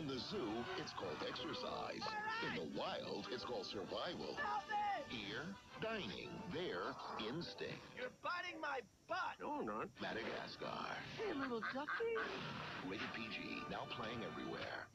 In the zoo, it's called exercise. In the wild, it's called survival. Here, dining. There, instinct. You're biting my butt! No, I'm not. Madagascar. Hey, little ducky. Rated PG. Now playing everywhere.